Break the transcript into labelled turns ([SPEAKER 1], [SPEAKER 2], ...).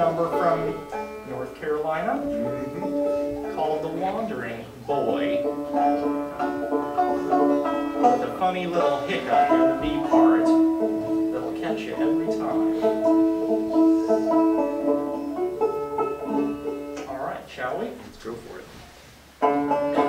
[SPEAKER 1] number from North Carolina mm-hmm. called The Wandering Boy. With a funny little hiccup in the B part that'll catch you every time. All right, shall we? Let's go for it.